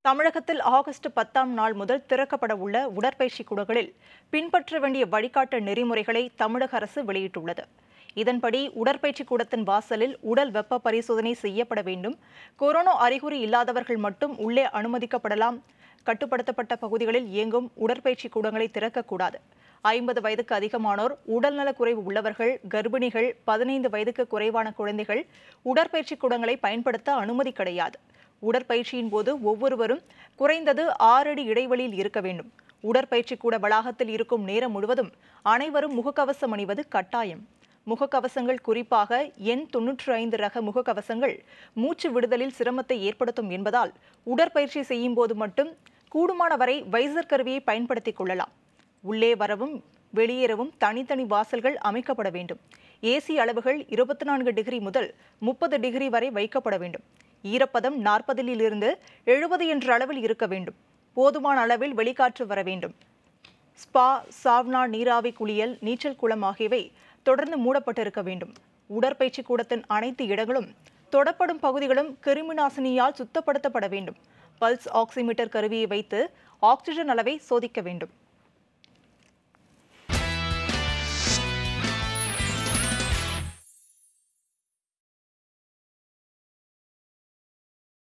தமிழகத்தில் ஆகஸ்ட் பத்தாம் நாள் முதல் திறக்கப்பட உள்ள உடற்பயிற்சி கூடங்களில் பின்பற்ற வேண்டிய வழிகாட்டு நெறிமுறைகளை தமிழக அரசு வெளியிட்டுள்ளது. இதன்படி உடற்பயிற்சி கூடத்தின் வாசலில் உடல் வெப்ப பரிசோதனை செய்யப்பட வேண்டும். கொரோனா அறிகுறி இல்லாதவர்கள் மட்டும் உள்ளே அனுமதிக்கப்படலாம். கட்டுப்படுத்தப்பட்ட பகுதிகளில் இயங்கும் உடற்பயிற்சி கூடங்களை திறக்கக்கூடாது. ஐம்பது வயதுக்கு அதிகமானோர் உடல்நலக்குறைவு உள்ளவர்கள் கர்ப்பிணிகள் பதினைந்து வயதுக்கு குறைவான குழந்தைகள் உடற்பயிற்சி கூடங்களை பயன்படுத்த அனுமதி கிடையாது. உடற்பயிற்சியின் போது ஒவ்வொருவரும் குறைந்தது ஆறு அடி இடைவெளியில் இருக்க வேண்டும். உடற்பயிற்சி கூட வளாகத்தில் இருக்கும் நேரம் முழுவதும் அனைவரும் முகக்கவசம் அணிவது கட்டாயம். முகக்கவசங்கள் குறிப்பாக எண் தொன்னூற்று ஐந்து ரக முகக்கவசங்கள் மூச்சு விடுதலில் சிரமத்தை ஏற்படுத்தும் என்பதால் உடற்பயிற்சி செய்யும் போது மட்டும் கூடுமான வரை வைசர் கருவியை பயன்படுத்திக் கொள்ளலாம். உள்ளே வரவும் வெளியேறவும் தனித்தனி வாசல்கள் அமைக்கப்பட வேண்டும். ஏசி அளவுகள் இருபத்தி நான்கு டிகிரி முதல் முப்பது டிகிரி வரை வைக்கப்பட வேண்டும். ஈரப்பதம் நாற்பதிலிருந்து எழுபது என்ற அளவில் இருக்க வேண்டும். போதுமான அளவில் வெளிக்காற்று வர வேண்டும். ஸ்பா சாவ்னா நீராவி குளியல் நீச்சல் குளம் ஆகியவை தொடர்ந்து மூடப்பட்டிருக்க வேண்டும். உடற்பயிற்சி கூடத்தின் அனைத்து இடங்களும் தொடப்படும் பகுதிகளும் கிருமிநாசினியால் சுத்தப்படுத்தப்பட வேண்டும். பல்ஸ் ஆக்சிமீட்டர் கருவியை வைத்து ஆக்சிஜன் அளவை சோதிக்க வேண்டும்.